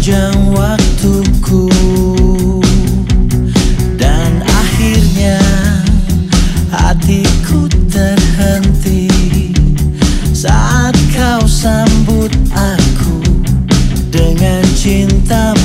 panjang waktuku. Dan akhirnya hatiku terhenti Saat kau sambut aku dengan cintamu.